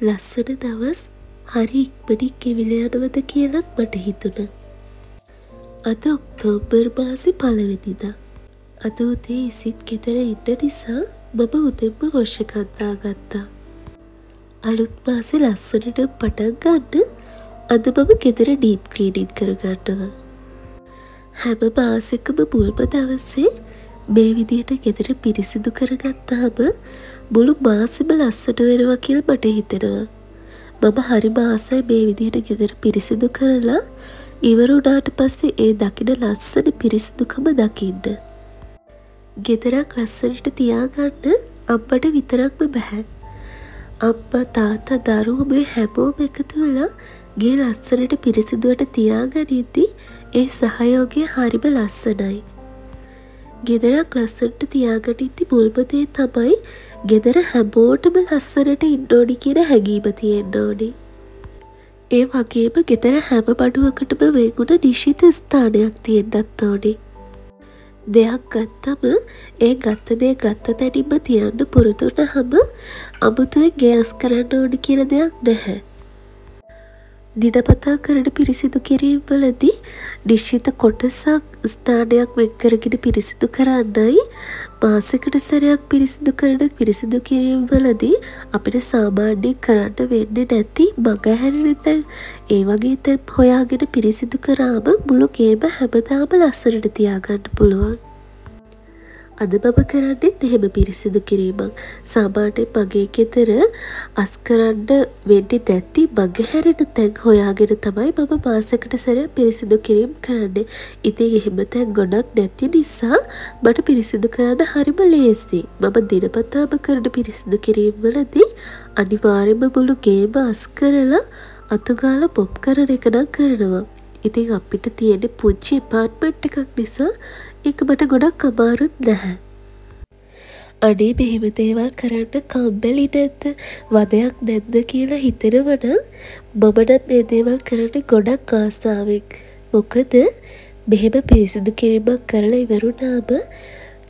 ලස්සන දවස් හරි ඉක්මනින් ගෙවිල යනවද කියලත් මට හිතුණ. අද ඔක්තෝබර් මාසි පලවෙනිදා. අද උදේ ඉසිත් ගෙදර ඉන්න නිසා මම උදෙන්ම වර්ෂකන්දා ගත්තා. අලුත් මාසෙ ලස්සනට පටන් ගන්න අද මම ගෙදර ඩීප් ක්‍රීඩින් කරගන්නවා. හැම මාසකම මුල්ම දවස්සේ මේ විදිහට ගෙදර පිරිසිදු කරගත්තාම මුළු මාසෙම ලස්සට වෙනවා කියල මට හිතෙනවා. මම හරි මාසයි මේ විදිහට ගෙදර පිරිසිදු කරලා ඉවරුණාට පස්සේ ඒ දකින ලස්සන පිරිසිදුකම දකින්න. ගෙදරක් ලස්සනට තියාගන්න අම්බට විතරක්ම බැහැ. අම්ප තාතා දරුව මේ හැමෝම එකතු වෙලා ගේ ලස්සනට පිරිසිදුවට තියාගනිද්දි ඒ සහයෝගය හරිම ලස්සනයි. ගෙදරක් ලස්සට තියාගනිද්දි මුල්පදේ තමයි ගෙදර හැබෝටම ලස්සනට ඉන්නෝනි කියන හැඟීම තියෙන්න ඕනි. ඒ වගේම ගෙදර හැම බඩුවකටම වෙගුණ නිශිත ස්ථානයක් තියෙන්න්නත් ඕනේ. දෙයක් ගත්තම ඒ ගත්ත දේ ගත්ත තැනින්ම තියන්න පුරුදුන හම අමුතුවෙන් ගේස් කරන්න ඕනි කියන දෙයක් නැහැ. දිනපතා කරන පිරිසිදු කිරීම් වලදී නිශ්චිත කොටසක් ස්ථානයක් වෙක්කරගෙන පිරිසිදු කරන්නයි මාසකට සැරයක් පිරිසිදු කරන පිරිසිදු කිරීම් වලදී අපිට සාමාන්‍යයෙන් කරන්න වෙන්නේ නැති මගහැරෙන තැන් ඒ වගේ තැන් හොයාගෙන පිරිසිදු කරාම මුළු ගේම හැමදාම ලස්සනට තියාගන්න පුළුවන්. අද මම කරන්නෙත් එහෙම පිරිසිදු කිරීමක් සාමාන්‍යයෙන් මගේ ගෙදර අස් කරන්න වෙන්නේ නැති මගහැරෙන තැන් හොයාගෙන තමයි මම මාසකට සැරයක් පිරිසිදු කිරීම කරන්නේ. ඉතින් එහෙම තැන් ගොඩක් නැති නිසා මට පිරිසිදු කරන්න හරිම ලේසියි. මම දිනපතාම කරන පිරිසිදු කිරීම් වලදී අනිවාර්යයෙන්ම මුළු ගේම අස් කරලා අතුගාලා පොප් කරන එක නම් කරනවා. ඉතින් අපිට තියෙන පුංචි එපාර්ට්මන්ට් එකක් නිසා ඒක මට ගොඩක් අමාරුත් නැහැ. අනේ මෙහෙම දේවල් කරන්න කම්බැලි නැද්ද වදයක් නැද්ද කියලා හිතෙනවන මමනම් මේ දේවල් කරන්න ගොඩක් ආසාාවෙක්. මොකද මෙහෙම පිරිසිදු කිරීමක් කරලා ඉවරුණාම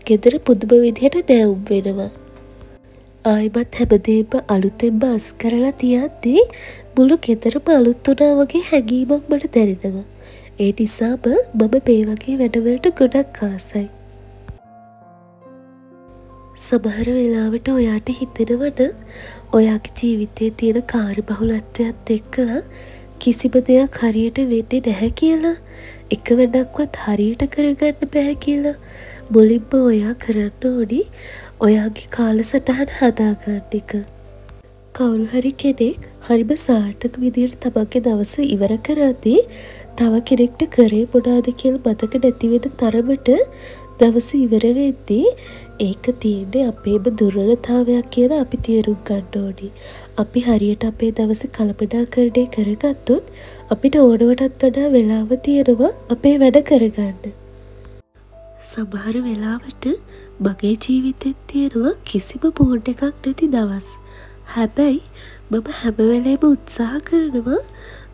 ගෙදර පුදුම විදිහට නැවුම් වෙනවා. ආයිමත් හැමදේම අලුතෙන්ම අස් කරලා තියද්දී මුළු ගෙදරම අලුත් වුණා වගේ හැඟීමක් මට දැනෙනවා. ඒ නිසාම මම මේ වගේ වැඩවලට ගොඩක් ආසයි. සමහර වෙලාවට ඔයාට හිතෙනවන ඔයාගේ ජීවිතයේ තියෙන කාර්ය බහුලත්වයක්ත් එක්කලා කිසිම දෙයක් හරියට වෙන්නේ නැහැ කියලා එක වැඩක්වත් හරියට කරගන්න බැහැ කියලා මුලින්ම ඔයා කරන්න ඕනි ඔයාගේ කාල සටහන් හදාගන්න එක. කවුරු හරි කෙනෙක් හරිම සාර්ථක විදියට තමන්ගේ දවස ඉවර කරද්දී තව කෙනෙක්ට කරේ මොනාද කියල මතක නැතිවෙන තරමට දවස ඉවර වෙද්දී ඒක තියෙන්නේ අපේම දුර්වලතාවයක් කියලා අපි තේරුම් ගන්න ඕනි. අපි හරියට අපේ දවස කළපනාකරණය කරගත්තොත් අපිට ඕනවටත් වඩා වෙලාව තියෙනවා අපේ වැඩ කරගන්න. සමහර වෙලාවට මගේ ජීවිතෙත් තියෙනවා කිසිම මෝඩ් එකක් නැති දවස්. හැබැයි මම හැමවෙලේම උත්සාහ කරනවා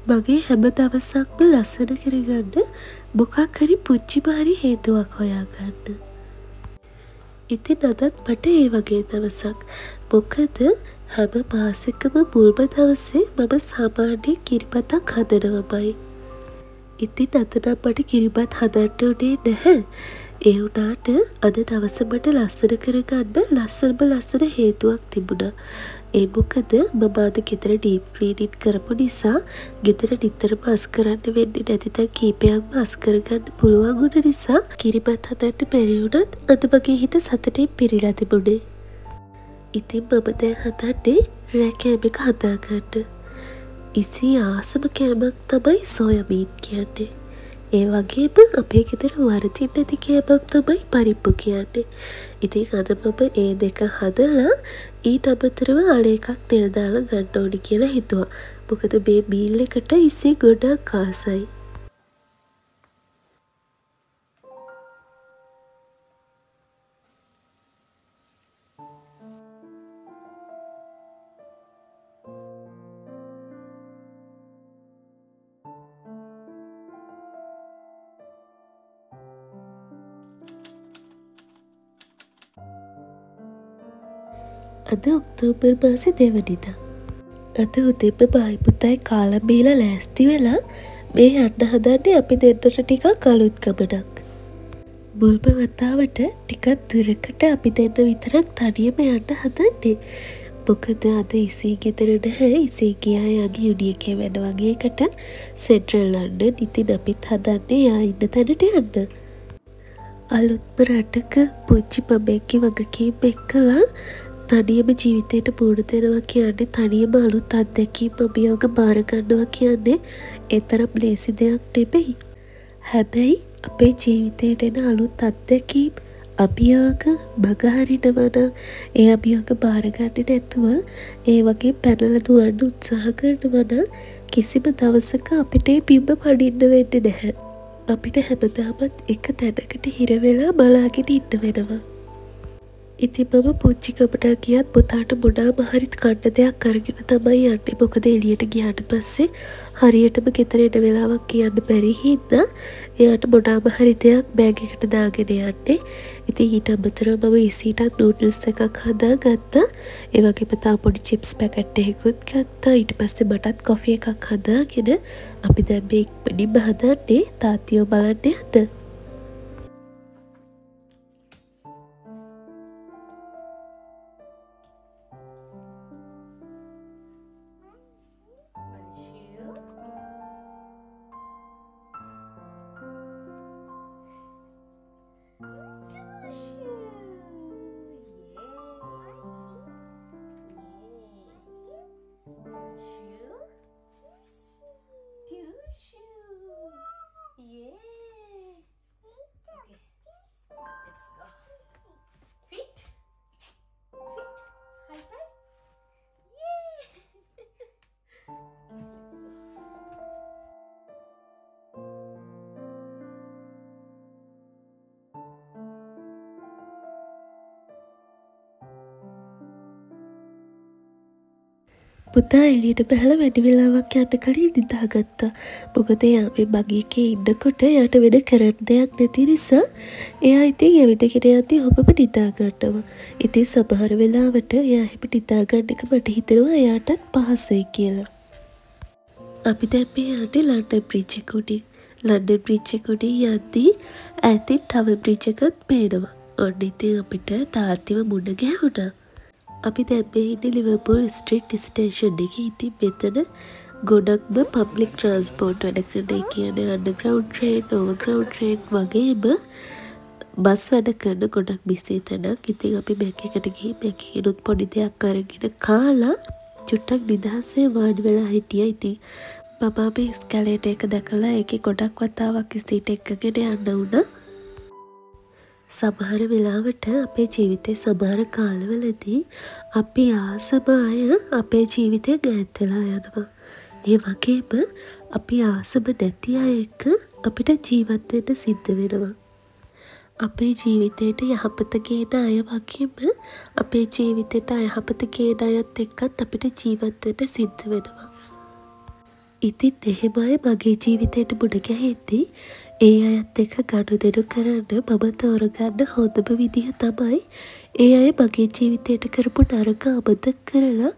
මගේ හැම දවසක්ම ලස්සන කරගන්න මොකක් හරි පුච්චිමාරි හේතුවක් හොයාගන්න. ඉතින් අදත් මට ඒ වගේ දවසක් මොකද හැම මාසකම මුල්ම දවසේ මම සාමාන්‍යයෙන් කිරිපතක් හදනවමයි. ඉතින් අතනම් මට කිරිබත් හදන්න උනේ නැහැ. ඒ වුණාට අද දවසමට ලස්සන කරගන්න ලස්සනම ලස්සන හේතුවක් තිබුණා. ඒ මොකද මම අද ගෙදර ඩීප් ක්ලීනින් කරපු නිසා ගෙදර නිතරම අස් කරන්න වෙන්නේ නැති තැන් කීපයක්ම අස් කරගන්න පුළුවන් වුණ නිසා කිරිබත් හදන්න බැරි වුණත් අද මගේ හිත සතුටින් පිරීලා තිබුණේ. ඉතින් මම දැන් හදන්නේ රෑ කෑම එක හදාගන්න. ඉසි ආසම කෑමක් තමයි සෝයා බීන් කියන්නේ. ඒ වගේම අපේ ගෙදර වරදින් නැති කෑමක් තමයි පරිප්පු කියන්නේ. ඉතින් අද මම ඒ දෙක හදලා ඊට අමතරව අල එකක් තෙල් දාලා ගන්න ඕනි කියලා හිතුවා. මොකද මේ මීල් එකට ඉස්සේ ගොඩක් ආසයි. අද ඔක්තෝබර් මාසෙ දෙවනිදා. අද උදෙම බයිපුතයි කාලබීල ලෑස්ති වෙලා මේ යන්න හදන්නේ අපි දෙන්නට ටිකක් කලුත් ගමනක්. මුල්ම වතාවට ටිකත් දුරකට අපි දෙන්න විතරක් තනියම යන්න හදන්නේ. මොකද අද ඉසේ ගෙදර නැහැ ඉසේ ගියා යගේ යුඩියකේ වැඩ වගේකට සෙන්ට්‍රල් ලන්ඩ ඉතින් අපිත් හදන්නේ යා ඉන්න තැනට යන්න. අලුත්ම රටක පුච්චි පබැක්කි වගකීම් එක්කලා තනියම ජීවිතයට පුුණ දෙෙනවා කියන්නේ තනියම අලුත් අත්දැකීම් අභියෝග භාරගන්නවා කියන්නේ එතරම් ලේසි දෙයක් නෙබෙයි. හැබැයි අපේ ජීවිතයට එන අලුත් අත්දැකීම් අභියෝග මගහරිනවන ඒ අභියෝග භාරගන්න නැතුව ඒ වගේ පැනල දුවන්න උත්සාහ කරනවන කිසිම දවසක අපිට පිම්බ පඩින්න වෙන්න නැහැ. අපිට හැමදාමත් එක තැනකට හිරවෙලා බලාගෙන ඉන්න වෙනවා. ඉතින් මම පුංචිකමට ගියත් පුතාට මොනාම හරිත් කණ්ඩ දෙයක් කරගෙන තමයි යන්නේ. මොකද එලියට ගියාට පස්සේ හරියටම ගෙතර එන වෙලාවක් කියන්න බැරි හින්දා එයාට මොනාම හරි දෙයක් බෑග් එකට දාගෙන යන්නේ. ඉතින් ඊට අමතරව මම ඉසීටත් නූඩල්ස් එකක් හදා ගත්තා ඒ වගේම තා පොඩි චිප්ස් පැකට් එකකුත් ගත්තා. ඊට පස්සේ මටත් කොෆි එකක් හදාගෙන අපි දැන් මේ ඉක්මනින්ම හදන්නේ. තාත්තියෝ බලන්න යන්න. පුතා එලියට බැහල වැඩි වෙලාවක් යන්න කලින් නිදාගත්තා. මොකද එයා මේ බගේකේ ඉන්නකොට යට වෙන කරන්න දෙයක් නැති නිසා එයා ඉතින් ඇවිදගෙන යද්දී ඔබම නිදාගන්නවා. ඉතින් සමහර වෙලාවට එයා එහෙම නිදාගන්න එක මට හිතෙනවා එයාටත් පහසුයි කියලා. අපි දැන් මේ යන්නේ ලන්ඩන් බ්‍රිජ් එක උඩින්. ලන්ඩන් බ්‍රිජ් එක උඩින් යද්දී ඈතින් ටවර් බ්‍රිජ් එකත් පේනවා. ඔන්න ඉතින් අපිට තාත්තිව මුණ ගැහුණා. අපි දැබේ ඉන්න ලිවපුල් ස්ට්‍රීට් ස්ටේෂන් එක. ඉතින් මෙතන ගොඩක්ම පබ්ලික් ට්‍රන්ස්පෝර්ට් වැඩක්සටේ කියන අන්ඩග්‍රවන්් ට්‍රේන් ඕව ග්‍රවන්් ට්‍රේන් වගේම බස් වැඩ කරන ගොඩක් බිස්සේ තැනක්. ඉතින් අපි බැක එකට ගිහි බැකිනුත් පොඩි දෙයක් කරගෙන කාලා චුට්ටක් නිදහසේ වාඩි වෙලා හිටිය. ඉතින් මමා මේ ස්කලේට එක දැකලා එක ගොඩක් වතාවක් ස්ටීට එක්කගෙන යන්න වුණා සමහර වෙලාවට අපේ ජීවිතය සමහර කාලවලදී අපි ආසම අය අපේ ජීවිතය ගෑත්වෙලා යනවා. ඒ වගේම අපි ආසම නැති අය එක්ක අපිට ජීවත්වයට සිද්ධ වෙනවා. අපේ ජීවිතයට යහපත ගේන අය වගේම අපේ ජීවිතයට අයහපත ගේන අයත් එක්කත් අපිට ජීවත්වයට සිද්ධ වෙනවා. ඉතින් එහෙමයි මගේ ජීවිතයට මුණ ගැහෙද්දී ඒ අයත් එක ගනුදෙනු කරන්න මම තෝරගන්න හොඳම විදිහ තමයි ඒ අය මගේ ජීවිතයට කරපු නරක අමතක කරලා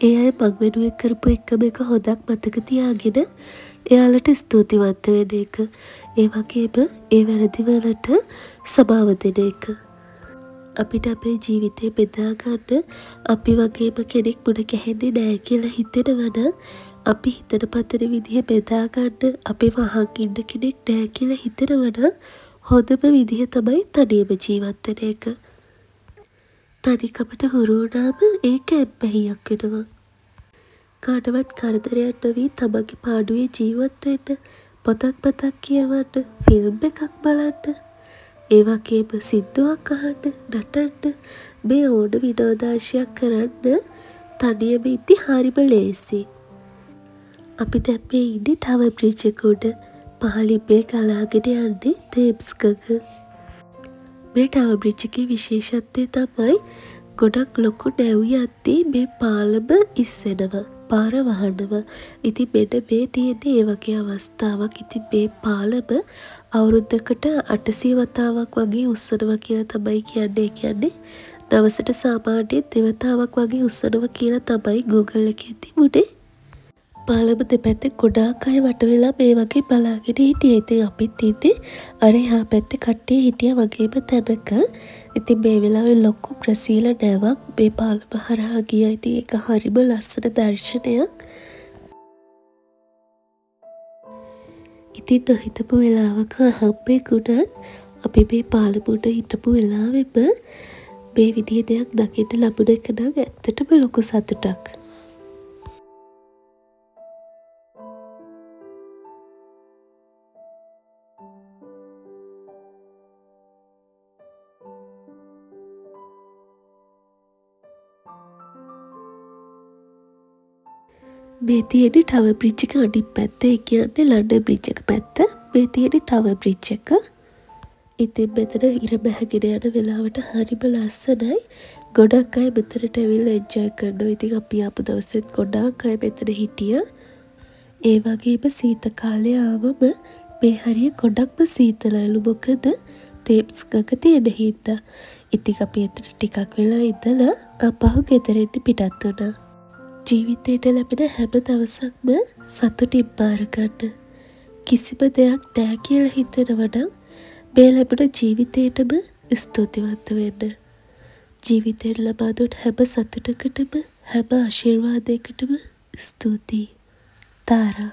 ඒ අය මං වෙනුවෙන් කරපු එකම එක හොඳක් මතක තියාගෙන එයාලට ස්තුතිවන්ත වෙන එක. ඒ වගේම ඒ වැරදිවලට සමාව දෙන එක. අපිට අපේ ජීවිතය බෙදාගන්න අපි වගේම කෙනෙක් මුණ ගැහෙන්නේ නෑ කියලා හිතෙනවනම් අපි හිතන පතන විදිහ බෙදාගන්න අපි වහන් ඉන්න කෙනෙක් නෑ කියලා හිතනවනම් හොඳම විදිහ තමයි තනියම ජීවත් වෙන එක. තනිකමට හුරු වුණාම ඒක එබ්බැහියක් වෙනවා. කාටවත් කරදරයක් නොවී තමන්ගේ පාඩුවේ ජීවත් වෙන්න පොතක් පතක් කියවන්න ෆිල්ම් එකක් බලන්න ඒ වගේම සින්දුවක් අහන්න නටන්න මේ ඕන විනෝදාංශයක් කරන්න තනියම ඉද්දි හරිම ලේසියි. අපි දැන් මේ ඉන්නේ ටවර් බ්‍රිජ් එක උඩ පහළින් මේ ගලාගෙන යන්නේ තේම්ස්කක. මේ ටවර් බ්‍රිජ් එකේ විශේෂත්වය තමයි ගොඩක් ලොකු නැව් යද්දී මේ පාලම ඉස්සෙනවා. පාර වහනවා. ඉතින් මෙන්න මේ තියෙන්නේ ඒ වගේ අවස්ථාවක්. ඉතින් මේ පාලම අවුරුද්දකට 800 වතාවක් වගේ උස්සනවා කියලා තමයි කියන්නේ. කියන්නේ දවසට සාමාන්‍යයෙන් දෙවතාවක් වගේ උස්සනවා කියලා තමයි Google එකේ තිබුණේ. පාලම දෙපැත්තේ ගොඩාක් අය වට වෙලා මේ වගේ බලාගෙන හිටියේ. ඉතින් අපිත් ඉන්නේ අර එහා පැත්තේ කට්ටිය හිටියා වගේම තැනක. ඉතින් මේ වෙලාවේ ලොකු ප්‍රසීල නැවක් මේ පාලම හරහා ගියා. ඉතින් ඒක හරිම ලස්සන දර්ශනයක්. ඉතින් නොහිතපු වෙලාවක හම්බෙකුණත් අපි මේ පාලමුට හිටපු වෙලාවෙම මේ විදිහ දෙයක් දකින්න ලැබුණ එක නම් ඇත්තටම ලොකු සතුටක්. මේ තියෙන ටව බ්‍රිජ් එක අනිත් පැත්ත. ඒ කියන්නේ ලන්ඩන් බ්‍රිජ් එක පැත්ත. මේ තියෙන ටව බ්‍රිජ් එක. ඉතින් මෙතන ඉර බැහැගෙන යන වෙලාවට හරිම ලස්සනයි. ගොඩක් අය මෙතනට ඇවිල්ලා එන්ජොයි කරනවා. ඉතින් අපි ආපු දවසෙත් ගොඩාක් අය මෙතන හිටියා. ඒ වගේම සීත කාලේ ආවම මේ හරිය ගොඩක්ම සීතලලු. මොකද තේප්ස් ගක තියෙන හින්දා. ඉතින් අපි එතන ටිකක් වෙලා ඉඳලා ආපහු ගෙදරට පිටත් වුණා. ජීවිතයට ලැබෙන හැම දවසක්ම සතුටින් බාරගන්න. කිසිම දෙයක් නෑ කියලා හිතෙනවනම් මේ ලැබුණ ජීවිතයටම ස්තුතිවන්ත වෙන්න. ජීවිතයට ලබා දුන් හැම සතුටකටම හැම ආශිර්වාදයකටම ස්තුතියි. තාරා